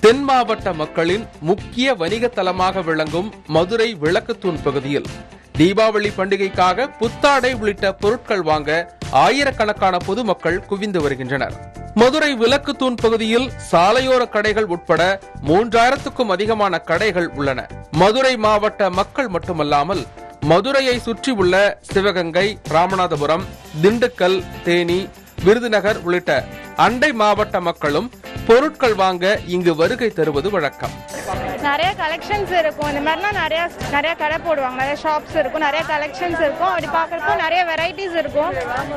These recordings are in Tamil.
தென் மாவட்ட மக்களின் முக்கிய வணிக தலமாக விளங்கும் மதுரை விளக்குத்தூண் பகுதியில் தீபாவளி பண்டிகைக்காக புத்தாடை உள்ளிட்ட பொருட்கள் வாங்க ஆயிரக்கணக்கான பொதுமக்கள் குவிந்து வருகின்றனர். மதுரை விளக்குத்தூண் பகுதியில் சாலையோர கடைகள் உட்பட மூன்றாயிரத்துக்கும் அதிகமான கடைகள் உள்ளன. மதுரை மாவட்ட மக்கள் மட்டுமல்லாமல் மதுரையை சுற்றியுள்ள சிவகங்கை ராமநாதபுரம் திண்டுக்கல் தேனி விருதுநகர் உள்ளிட்ட அண்டை மாவட்ட மக்களும் பொருட்கள் வாங்க இங்கு வருகை தருவது வழக்கம். நிறைய கலெக்ஷன்ஸ் இருக்கும். இந்த மாதிரிலாம் நிறைய நிறைய கடை போடுவாங்க. நிறைய ஷாப்ஸ் இருக்கும். நிறைய கலெக்ஷன்ஸ் இருக்கும். அப்படி பார்க்குறப்போ நிறைய வெரைட்டிஸ் இருக்கும்.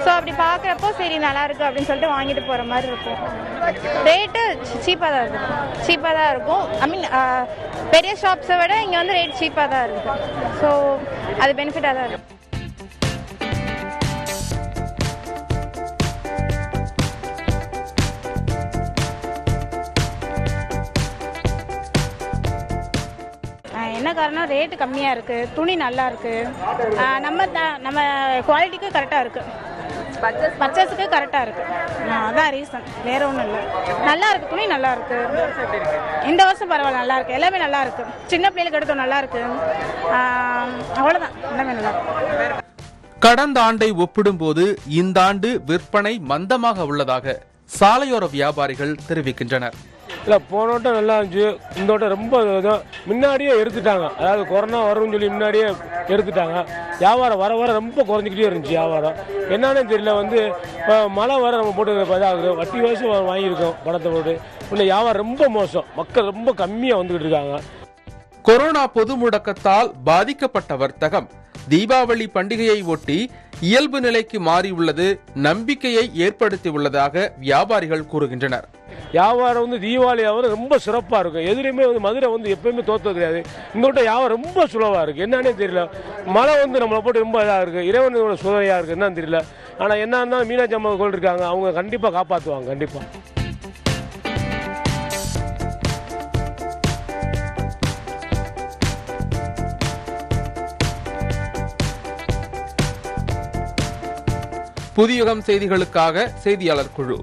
ஸோ அப்படி பார்க்குறப்போ சரி நல்லா இருக்கு அப்படின்னு சொல்லிட்டு வாங்கிட்டு போகிற மாதிரி இருக்கும். ரேட்டு சீப்பாக தான் இருக்கும். சீப்பாக தான் இருக்கும். ஐ மீன் பெரிய ஷாப்ஸை விட இங்கே வந்து ரேட் சீப்பாக தான் இருக்கும். ஸோ அது பெனிஃபிட்டாக தான் இருக்கும். என்ன காரணம்? ரேட்டு கம்மியாக இருக்குது துணி நல்லா இருக்குது ஆஹ் நம்ம த நம்ம குவாலிட்டிக்கு கரெக்டாக இருக்குது பர்ச்சேஸுக்கு கரெக்டாக இருக்குது அதான் ரீசன் வேற ஒன்றும் இல்லை. நல்லா இருக்கு. துணி நல்லா இருக்கு. இந்த வருஷம் பரவாயில்ல. நல்லா இருக்கு. எல்லாமே நல்லா இருக்கு. சின்ன பிள்ளைகளுக்கு எடுத்தோம். நல்லா இருக்கு. ஆஹ் அவ்வளவுதான். எல்லாமே நல்லா இருக்கு. கடந்த ஆண்டை ஒப்பிடும்போது இந்த ஆண்டு விற்பனை மந்தமாக உள்ளதாக சாலையோர வியாபாரிகள் தெரிவிக்கின்றனர். இல்லை போன வட்டம் நல்லா இருந்துச்சு. இந்த வட்டம் ரொம்ப இதான் முன்னாடியே எடுத்துட்டாங்க. அதாவது கொரோனா வரும்னு சொல்லி முன்னாடியே எடுத்துட்டாங்க. வியாபாரம் வர வர ரொம்ப குறைஞ்சிக்கிட்டே இருந்துச்சு வியாபாரம். என்னன்னு தெரியல வந்து இப்போ மழை வர நம்ம போட்டு இதாகுது. வட்டி வயசு வாங்கியிருக்கோம் பணத்தை போட்டு. இன்னும் வியாபாரம் ரொம்ப மோசம். மக்கள் ரொம்ப கம்மியாக வந்துக்கிட்டு இருக்காங்க. கொரோனா பொது முடக்கத்தால் பாதிக்கப்பட்ட வர்த்தகம். தீபாவளி பண்டிகையை ஒட்டி இயல்பு நிலைக்கு மாறியுள்ளது நம்பிக்கையை ஏற்படுத்தியுள்ளதாக வியாபாரிகள் கூறுகின்றனர். வியாபாரம் வந்து தீபாவளி வியாபாரம் ரொம்ப சிறப்பாக இருக்கும். எதுலையுமே வந்து மதுரை வந்து எப்பயுமே தோற்றது கிடையாது. இந்த வியாபாரம் ரொம்ப சுலவாக இருக்குது என்னன்னே தெரியல. மழை வந்து நம்மளை போட்டு ரொம்ப இதாக இருக்குது இறைவனோட சுவையாக இருக்குது என்னன்னு தெரியல. ஆனால் என்னன்னா மீனாட்சி அம்மா கோயில் இருக்காங்க. அவங்க கண்டிப்பாக காப்பாற்றுவாங்க கண்டிப்பாக புதியுகம் செய்திகளுக்காக செய்தியாளர் குழு.